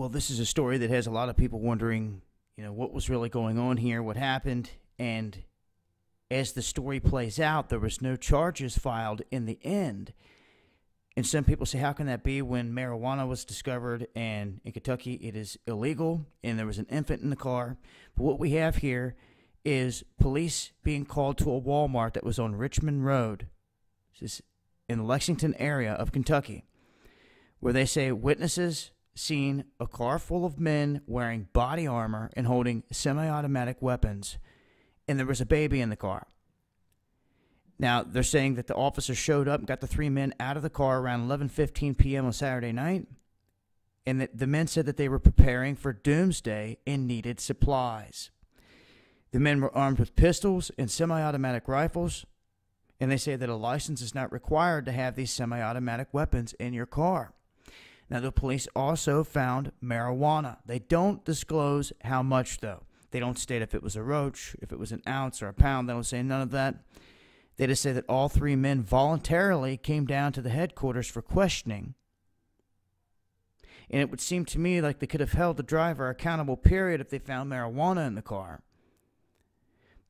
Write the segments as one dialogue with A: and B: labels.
A: Well, this is a story that has a lot of people wondering, you know, what was really going on here, what happened, and as the story plays out, there was no charges filed in the end. And some people say, how can that be when marijuana was discovered and in Kentucky it is illegal and there was an infant in the car? But what we have here is police being called to a Walmart that was on Richmond Road, this is in the Lexington area of Kentucky, where they say witnesses seen a car full of men wearing body armor and holding semi automatic weapons, and there was a baby in the car. Now they're saying that the officer showed up and got the three men out of the car around 11:15 p.m. on Saturday night, and that the men said that they were preparing for doomsday and needed supplies. The men were armed with pistols and semi-automatic rifles, and they say that a license is not required to have these semi-automatic weapons in your car. Now the police also found marijuana. They don't disclose how much though. They don't state if it was a roach, if it was an ounce or a pound. They don't say none of that. They just say that all three men voluntarily came down to the headquarters for questioning. And it would seem to me like they could have held the driver accountable, period, if they found marijuana in the car.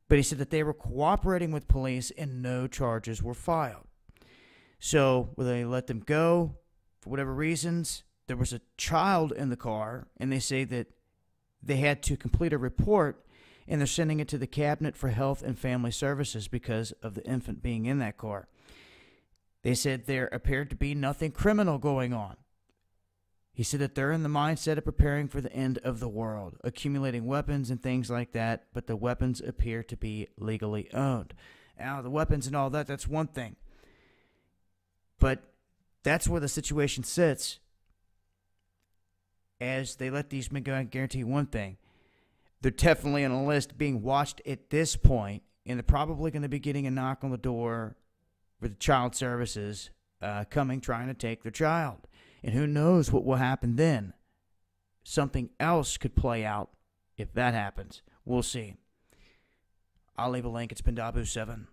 A: But he said that they were cooperating with police and no charges were filed. So, will they let them go for whatever reasons? There was a child in the car, and they say that they had to complete a report and they're sending it to the Cabinet for Health and Family Services because of the infant being in that car. They said there appeared to be nothing criminal going on. He said that they're in the mindset of preparing for the end of the world, accumulating weapons and things like that, but the weapons appear to be legally owned. Now, the weapons and all that, that's one thing. But that's where the situation sits as they let these men go and guarantee one thing they're definitely on a list being watched at this point, and they're probably going to be getting a knock on the door the child services uh, coming trying to take their child. And who knows what will happen then? Something else could play out if that happens. We'll see. I'll leave a link. It's Pendabu7.